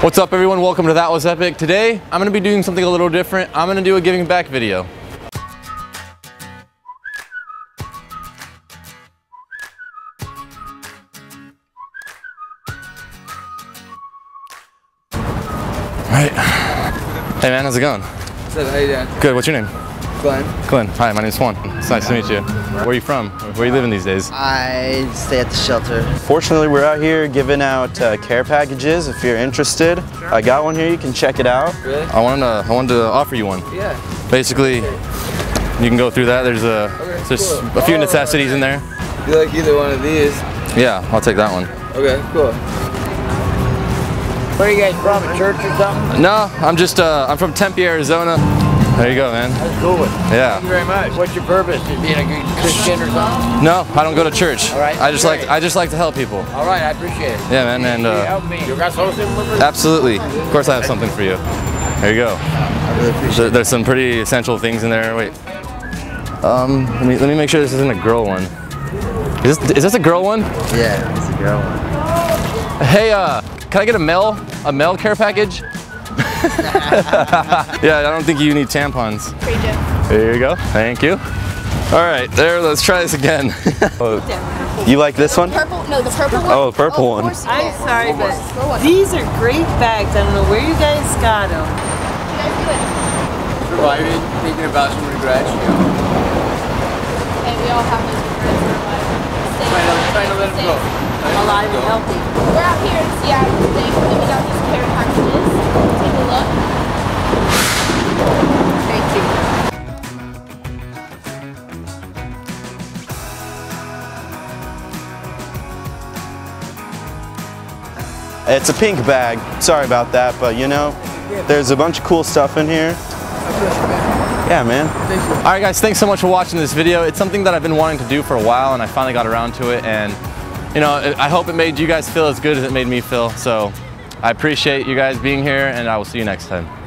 What's up everyone, welcome to That Was Epic. Today, I'm gonna be doing something a little different. I'm gonna do a giving back video. Alright. Hey man, how's it going? What's up, how you doing? Good, what's your name? Glenn. Glenn. Hi, my name's Juan. It's nice to meet you. Where are you from? Where are you living these days? I stay at the shelter. Fortunately, we're out here giving out uh, care packages. If you're interested, I got one here. You can check it out. Really? I wanted to, I wanted to offer you one. Yeah. Basically, you can go through that. There's a there's cool. a few Oh, necessities in there. You like either one of these? Yeah, I'll take that one. Okay, cool. Where are you guys from? A church or something? No, I'm just uh, I'm from Tempe, Arizona. There you go, man. That's cool. Yeah. Thank you very much. What's your purpose? Is being a good Christian or something? No, I don't go to church. All right, I just great. like I just like to help people. All right, I appreciate it. Yeah, man, and uh, help me? You got something absolutely. Of course, I have something for you. There you go. I really appreciate There- there's some pretty essential things in there. Wait. Um, let me let me make sure this isn't a girl one. Is this is this a girl one? Yeah, it's a girl one. Hey, uh, can I get a male a male care package? yeah, I don't think you need tampons. There you go. Thank you. All right, there. Let's try this again. Oh, you like this one? Purple, no, the purple one. Oh, purple of one. course you I'm sorry, but these are great bags. I don't know where you guys got them. You guys do it. Provided, thinking about some regrets, you know. And we all have those regrets in our life. Stay Trying to, trying to let them go. Alive and healthy. We're out here in Seattle today. We're giving out these care packages. It's a pink bag. Sorry about that, but you know, there's a bunch of cool stuff in here. Yeah, man. All right, guys. Thanks so much for watching this video. It's something that I've been wanting to do for a while, and I finally got around to it. And you know, I hope it made you guys feel as good as it made me feel. So I appreciate you guys being here, and I will see you next time.